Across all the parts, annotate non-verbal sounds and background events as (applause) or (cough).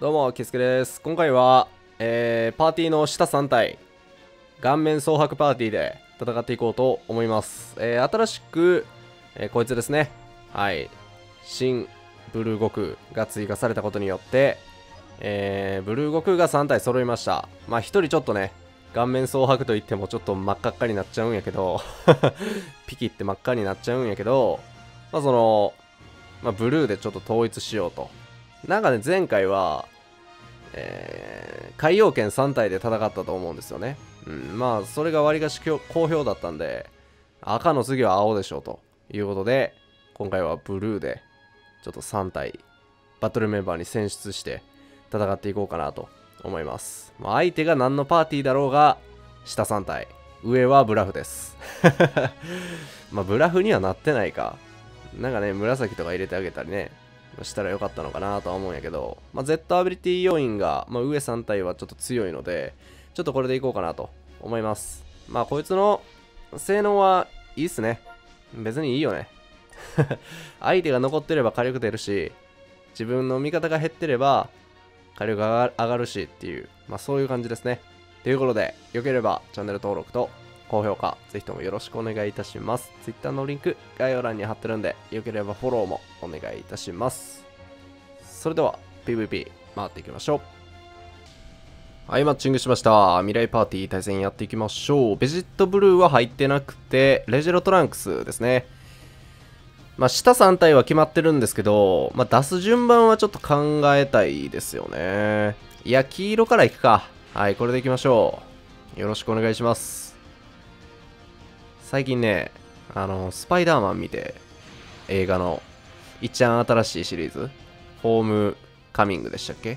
どうも、キスケです。今回は、えー、パーティーの下3体、顔面蒼白パーティーで戦っていこうと思います。えー、新しく、えーこいつですね。はい。新ブルー悟空が追加されたことによって、えー、ブルー悟空が3体揃いました。まあ、1人ちょっとね、顔面蒼白といってもちょっと真っ赤っかになっちゃうんやけど、(laughs) ピキって真っ赤になっちゃうんやけど、まあ、その、まあ、ブルーでちょっと統一しようと。なんかね、前回は、えー、海洋圏3体で戦ったと思うんですよね。うん、まあ、それが割がし好評だったんで、赤の次は青でしょうということで、今回はブルーで、ちょっと3体、バトルメンバーに選出して戦っていこうかなと思います。まあ、相手が何のパーティーだろうが、下3体、上はブラフです。(laughs) まあ、ブラフにはなってないか。なんかね、紫とか入れてあげたりね、したらよかったのかなとは思うんやけど、まあ、Z アビリティ要因が、まあ、上3体はちょっと強いので、ちょっとこれでいこうかなと思います。まあ、こいつの性能はいいっすね。別にいいよね。(laughs) 相手が残ってれば火力出るし、自分の味方が減ってれば火力が上がるしっていう、まあそういう感じですね。ということで、よければチャンネル登録と高評価、ぜひともよろしくお願いいたします。Twitter のリンク、概要欄に貼ってるんで、よければフォローもお願いいたします。それでは、PVP 回っていきましょう。はい、マッチングしました。未来パーティー対戦やっていきましょう。ベジットブルーは入ってなくて、レジェロトランクスですね。まあ、下3体は決まってるんですけど、まあ、出す順番はちょっと考えたいですよね。いや、黄色からいくか。はい、これでいきましょう。よろしくお願いします。最近ね、あの、スパイダーマン見て、映画の、いっちゃん新しいシリーズ、ホームカミングでしたっけ？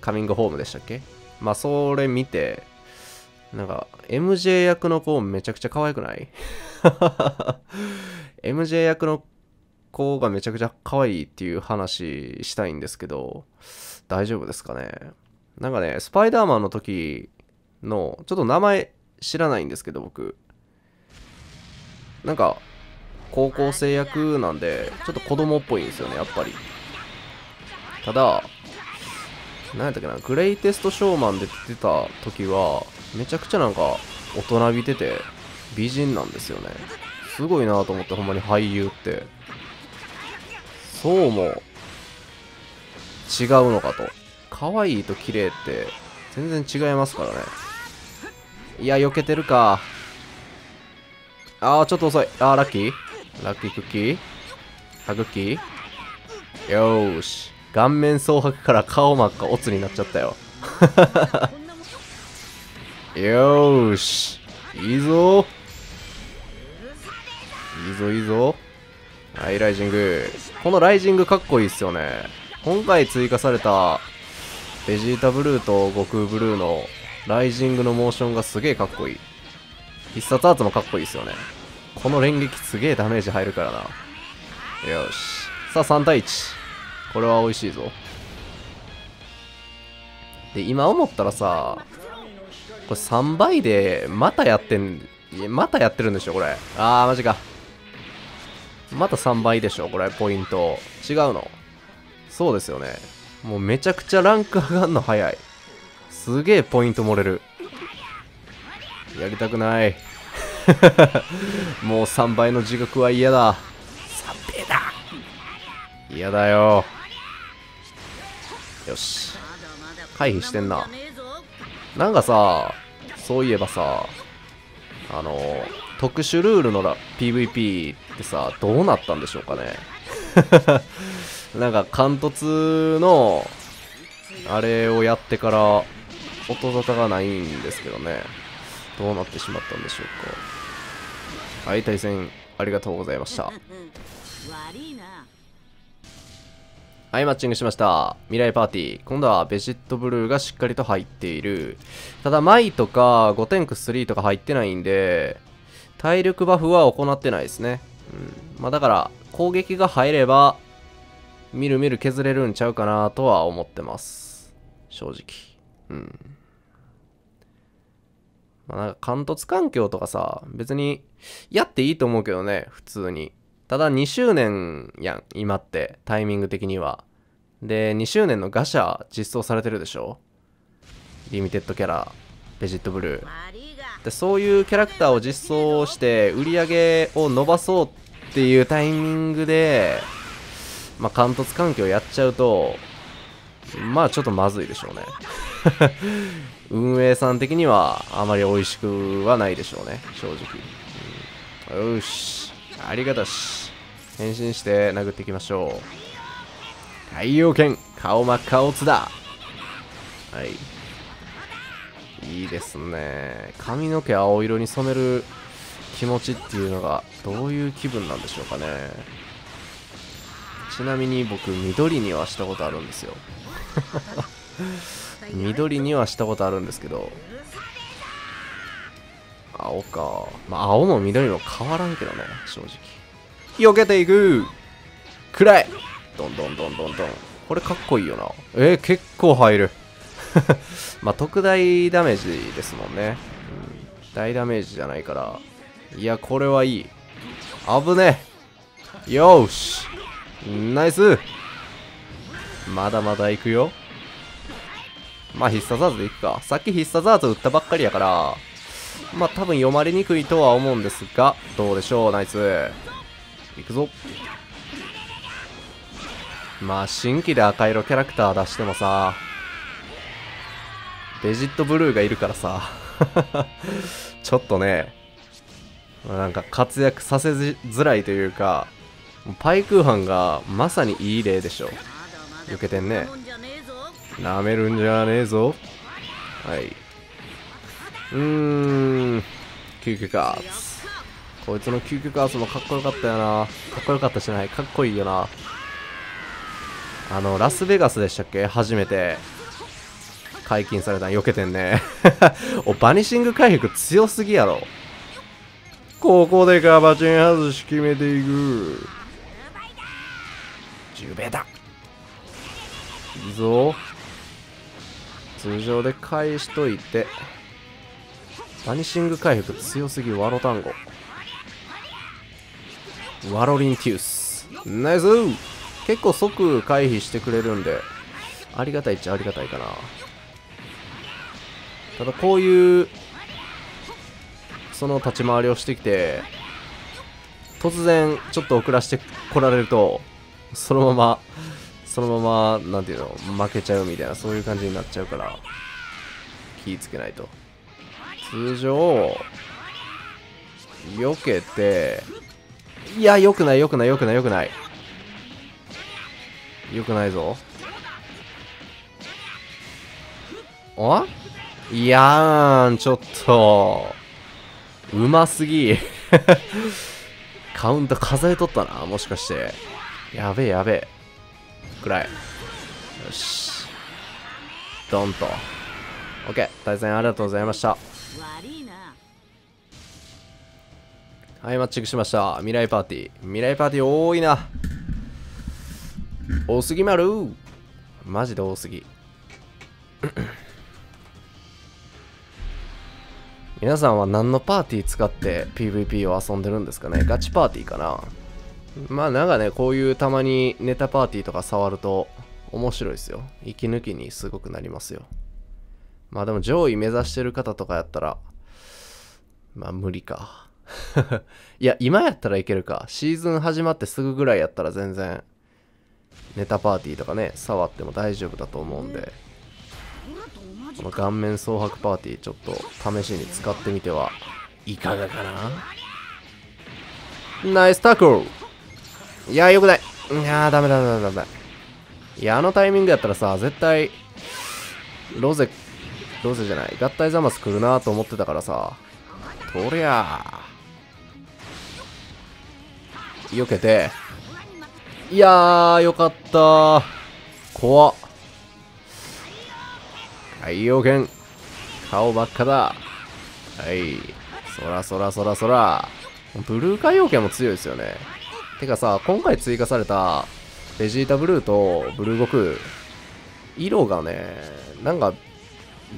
カミングホームでしたっけ？まあ、それ見て、なんか、MJ 役の子めちゃくちゃ可愛くない (laughs) ?MJ 役の子がめちゃくちゃ可愛いっていう話したいんですけど、大丈夫ですかね？なんかね、スパイダーマンの時の、ちょっと名前知らないんですけど、僕。なんか、高校生役なんで、ちょっと子供っぽいんですよね、やっぱり。ただ、何やったっけな、グレイテストショーマンで出てた時は、めちゃくちゃなんか、大人びてて、美人なんですよね。すごいなと思って、ほんまに俳優って。そうも、違うのかと。可愛いと綺麗って、全然違いますからね。いや、避けてるか。あー、ちょっと遅い。あー、ラッキーラッキークッキーハグッキーよーし。顔面蒼白から顔真っ赤オツになっちゃったよ。(laughs) よーし。いいぞ。いいぞいいぞ。はい、ライジング。このライジングかっこいいっすよね。今回追加されたベジータブルーと悟空ブルーのライジングのモーションがすげえかっこいい。必殺アーツもかっこいいっすよね。この連撃すげえダメージ入るからな。よし。さあ、3対1。これは美味しいぞ。で、今思ったらさ、これ3倍で、またやってん、またやってるんでしょ、これ。あー、マジか。また3倍でしょ、これ、ポイント。違うの。そうですよね。もうめちゃくちゃランク上がんの早い。すげえポイント漏れる。やりたくない。(laughs) もう3倍の自覚は嫌だ。3倍だ嫌だよ。よし。回避してんな。なんかさ、そういえばさ、あの、特殊ルールのら PVP ってさ、どうなったんでしょうかね。(laughs) なんか、貫突の、あれをやってから、音沙汰がないんですけどね。どうなってしまったんでしょうか。はい、対戦ありがとうございました。はい、マッチングしました。未来パーティー。今度はベジットブルーがしっかりと入っている。ただ、マイとかゴテンクス3とか入ってないんで、体力バフは行ってないですね。うん。まあだから、攻撃が入れば、みるみる削れるんちゃうかなとは思ってます。正直。うん。まあなんか、貫突環境とかさ、別に、やっていいと思うけどね、普通に。ただ2周年やん、今って、タイミング的には。で、2周年のガシャ実装されてるでしょ？リミテッドキャラ、ベジットブルー。で、そういうキャラクターを実装して、売り上げを伸ばそうっていうタイミングで、まあ、貫突環境やっちゃうと、まあ、ちょっとまずいでしょうね。(laughs) 運営さん的には、あまり美味しくはないでしょうね、正直。うんよし。ありがたし。変身して殴っていきましょう。太陽剣、顔真っ赤オツだ。はい。いいですね。髪の毛青色に染める気持ちっていうのがどういう気分なんでしょうかね。ちなみに僕、緑にはしたことあるんですよ。緑にはしたことあるんですけど、青か。まあ、青も緑も変わらんけどね、正直。避けていくくらいどんどんどんどんどん。これかっこいいよな。えー、結構入る。(laughs) まあ、特大ダメージですもんね。うん、大ダメージじゃないから。いや、これはいい。危ね。よし。ナイス。まだまだ行くよ。まあ、必殺技でいくか。さっき必殺技打ったばっかりやから、まあ、多分読まれにくいとは思うんですが、どうでしょう、ナイス。行くぞ。まあ、新規で赤色キャラクター出してもさ、ベジットブルーがいるからさ、(laughs) ちょっとね、なんか活躍させづらいというか、パイクーハンがまさにいい例でしょ。避けてんねこんなもんじゃねえぞなめるんじゃねえぞ。はい。うーん。救急カーツ。こいつの救急カーツもかっこよかったよな。かっこよかったしない。かっこいいよな。あの、ラスベガスでしたっけ？初めて解禁されたん避けてんね。(laughs) お、バニシング回復強すぎやろ。ここでガバチン外し決めていく。10倍だ。いいぞ。通常で返しといて。バニシング回復強すぎワロ単語。ワロリンティウス。ナイス結構即回避してくれるんで、ありがたいっちゃありがたいかな。ただこういう、その立ち回りをしてきて、突然ちょっと遅らせてこられると、そのまま、そのまま、なんていうの、負けちゃうみたいな、そういう感じになっちゃうから、気ぃつけないと。通常、避けて、いや、良くない、良くない、良くない、良くない。良くないぞ。あいやーん、ちょっと、うますぎ。(laughs) カウント数えとったな、もしかして。やべえ、やべえ。くらい。よし。ドンと。OK。対戦ありがとうございました。はい、マッチングしました。未来パーティー。未来パーティー多いな。多すぎまるマジで多すぎ。皆さんは何のパーティー使って PVP を遊んでるんですかね？ガチパーティーかな？まあなんかね、こういうたまにネタパーティーとか触ると面白いですよ。息抜きにすごくなりますよ。まあでも上位目指してる方とかやったら、まあ無理か。(laughs) いや、今やったらいけるか。シーズン始まってすぐぐらいやったら全然、ネタパーティーとかね、触っても大丈夫だと思うんで、この顔面蒼白パーティーちょっと試しに使ってみてはいかがかなナイスタックルいや、よくない。いやー、ダメだダメだダメだ。いや、あのタイミングやったらさ、絶対、ロゼ、ロゼじゃない、合体ザマス来るなと思ってたからさ、とりゃあ、避けて、いやー、よかったー。怖っ。太陽剣。顔ばっかだ。はい。そらそらそらそら。ブルー海洋剣も強いですよね。てかさ、今回追加されたベジータブルーとブルーゴク色がね、なんか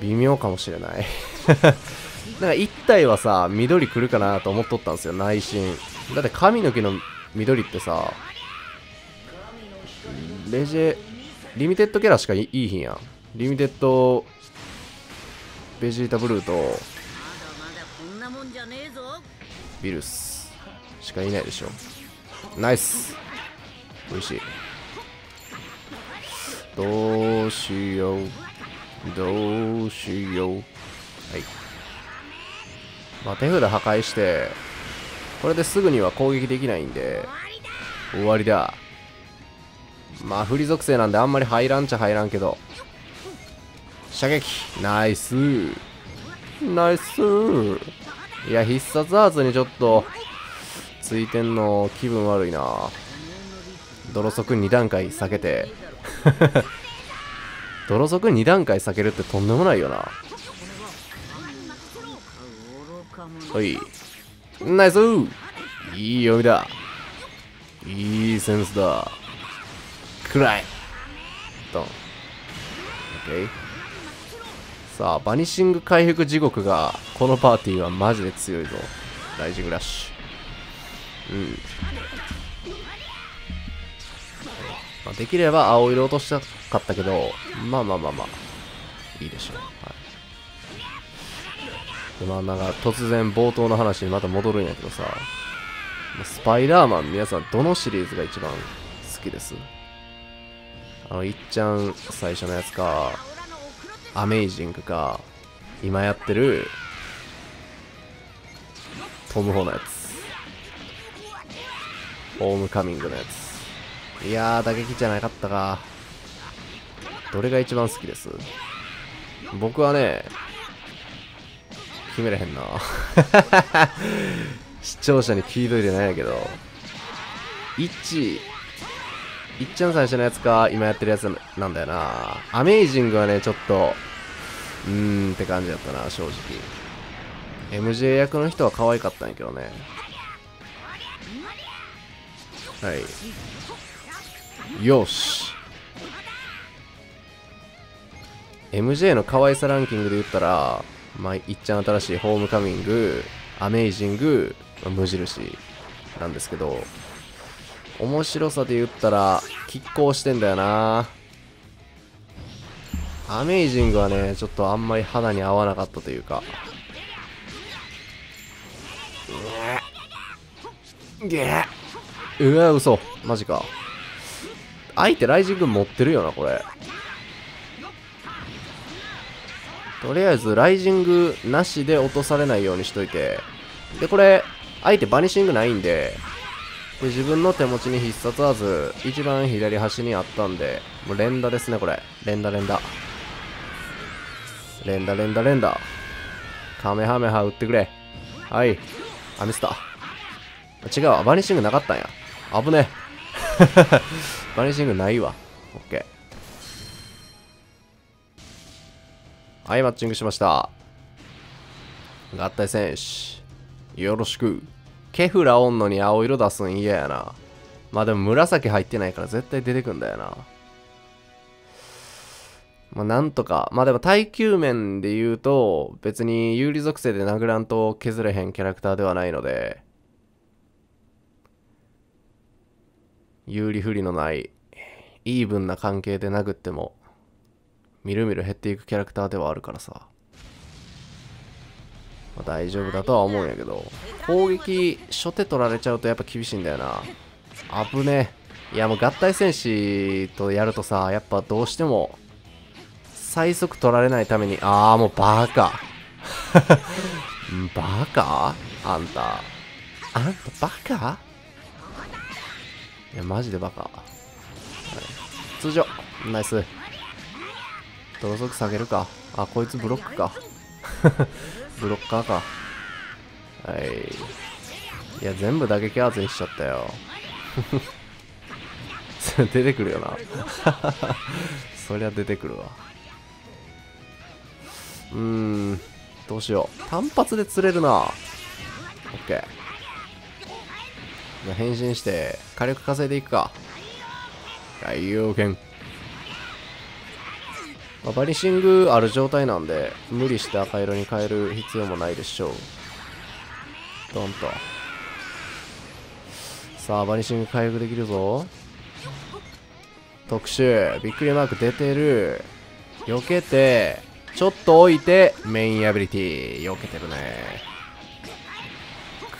微妙かもしれない。(laughs) なんか一体はさ、緑来るかなと思っとったんですよ、内心。だって髪の毛の緑ってさ、レジェ、リミテッドキャラしかいいいひんやんリミテッドベジータブルーとビルスしかいないでしょナイス。美味しい。どうしよう。どうしよう。はい。まあ手札破壊してこれですぐには攻撃できないんで終わりだ。まあ振り属性なんであんまり入らんちゃ入らんけど。射撃。ナイス。ナイス。いや必殺アーツにちょっとついてんの気分悪いな。泥速2段階避けて。泥速2段階避けるってとんでもないよな。はい。ナイス!いい読みだ。いいセンスだ。くらい。ドン。オッケー。さあバニシング回復地獄がこのパーティーはマジで強いぞ。ライジングラッシュ。うん、まあ、できれば青色落としたかったけどまあまあまあまあいいでしょう、はい、でまあなんか突然冒頭の話にまた戻るんやけどさスパイダーマン皆さんどのシリーズが一番好きです？あのいっちゃん最初のやつかアメイジングか今やってるトム・ホのやつ。ホームカミングのやつ。いやー打撃じゃなかったか。どれが一番好きです？僕はね決めれへんな。(laughs) 視聴者に聞いといてないんやけど1いっちゃん最初のやつか今やってるやつなんだよな。アメイジングはねちょっとうーんって感じだったな正直。MJ 役の人は可愛かったんやけどね。はい。よし。MJ の可愛さランキングで言ったらまあいっちゃん新しいホームカミングアメイジングまあ無印なんですけど面白さで言ったら拮抗してんだよな。アメイジングはねちょっとあんまり肌に合わなかったというか。げえうわ嘘。マジか。相手ライジング持ってるよなこれ。とりあえずライジングなしで落とされないようにしといて。でこれ相手バニシングないんで。で自分の手持ちに必殺アーズ一番左端にあったんで。もう連打ですねこれ。連打連打。連打連打連打。カメハメハ打ってくれ。はい。あミスった。違うわ。バニシングなかったんや。危ね (laughs) バニシングないわ。オッケー。はいマッチングしました。合体戦士よろしく。ケフラおんのに青色出すん嫌やな。まあでも紫入ってないから絶対出てくんだよな。まあなんとか。まあでも耐久面で言うと別に有利属性で殴らんと削れへんキャラクターではないので。有利不利のないイーブンな関係で殴ってもみるみる減っていくキャラクターではあるからさ。まあ、大丈夫だとは思うんやけど攻撃初手取られちゃうとやっぱ厳しいんだよな。危ねいやもう合体戦士とやるとさやっぱどうしても最速取られないためにああもうバカ。(laughs) バカ？あんた。あんたバカ？いやマジでバカ、通常ナイス同速下げるかあこいつブロックか (laughs) ブロッカーか。はい。いや、全部打撃アーツにしちゃったよ。(laughs) 出てくるよな。(laughs) そりゃ出てくるわ。うーん。どうしよう。単発で釣れるな。オッケー。じゃ変身して、火力稼いでいくか。大要件。まあ、バニシングある状態なんで無理して赤色に変える必要もないでしょう。ドンと。さあバニシング回復できるぞ。特殊。びっくりマーク出てる。避けてちょっと置いてメインアビリティ。避けてるね。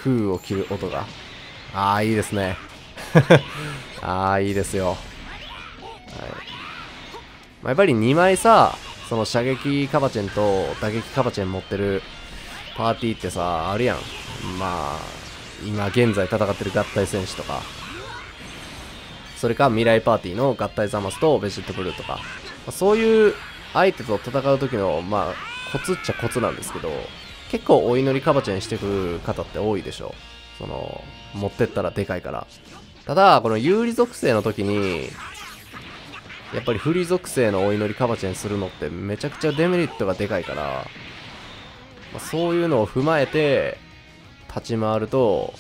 空を切る音が。ああいいですね。(laughs) ああいいですよ、はい。まあ、やっぱり2枚さその射撃カバチェンと打撃カバチェン持ってるパーティーってさあるやん。まあ今現在戦ってる合体戦士とか。それか未来パーティーの合体ザマスとベジットブルーとか、まあ、そういう相手と戦う時のまあコツっちゃコツなんですけど結構お祈りカバチェンしてくる方って多いでしょ。うその持ってったらでかいから。ただこの有利属性の時にやっぱり不利属性のお祈りカバチェンするのってめちゃくちゃデメリットがでかいから、まあ、そういうのを踏まえて立ち回ると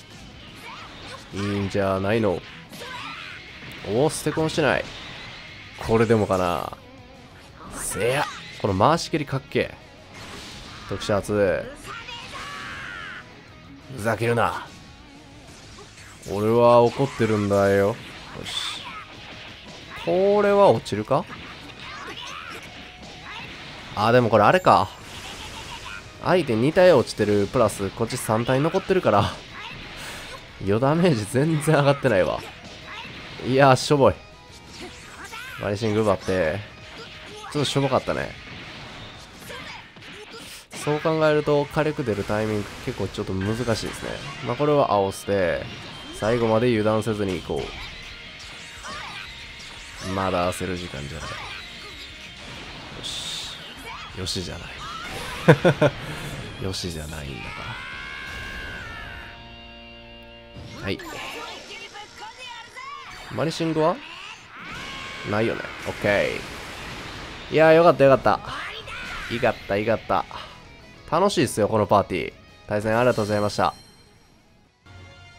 いいんじゃないの。おお捨てコンしてない。これでもかな。せや。この回し蹴りかっけえ。特殊圧ふざけるな。俺は怒ってるんだよよしこれは落ちるか？あ、でもこれあれか。相手2体落ちてる、プラスこっち3体残ってるから、余ダメージ全然上がってないわ。いや、しょぼい。マリシング奪って、ちょっとしょぼかったね。そう考えると火力出るタイミング結構ちょっと難しいですね。まあこれは青捨て、最後まで油断せずに行こう。まだ焦る時間じゃない。よし。よしじゃない。(laughs) よしじゃないんだか。はい。マリシングは？ないよね。オッケー。いやーよかったよかった。いかったいかった。楽しいっすよ、このパーティー。対戦ありがとうございました。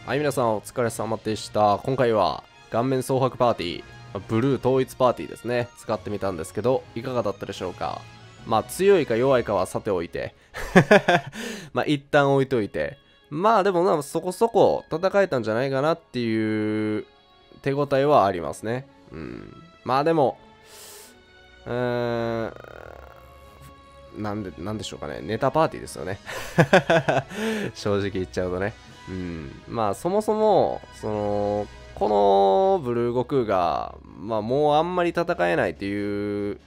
はい、皆さんお疲れ様でした。今回は顔面蒼白パーティー、ブルー統一パーティーですね。使ってみたんですけど、いかがだったでしょうか？まあ、強いか弱いかはさておいて。(laughs) まあ、一旦置いといて。まあ、でも、そこそこ戦えたんじゃないかなっていう手応えはありますね。うん。まあでも、うーん、なんで、なんでしょうかね。ネタパーティーですよね。(laughs) 正直言っちゃうとね。うん。まあ、そもそも、その、このブルー悟空が、まあ、もうあんまり戦えないっていう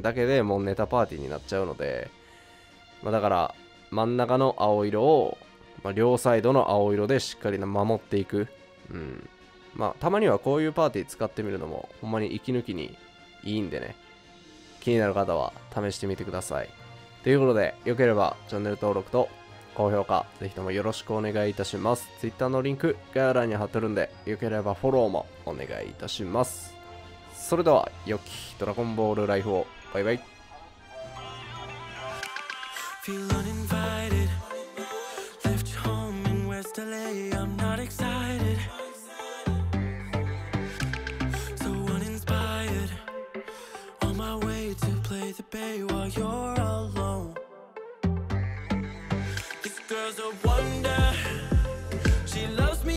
だけでもうネタパーティーになっちゃうので、まあ、だから、真ん中の青色を、まあ、両サイドの青色でしっかり守っていく。うん。まあ、たまにはこういうパーティー使ってみるのも、ほんまに息抜きにいいんでね。気になる方は試してみてください。ということで、よければチャンネル登録と高評価、ぜひともよろしくお願いいたします。Twitter のリンク、概要欄に貼ってるんで、よければフォローもお願いいたします。それでは、良きドラゴンボールライフを。バイバイ。the bay while you're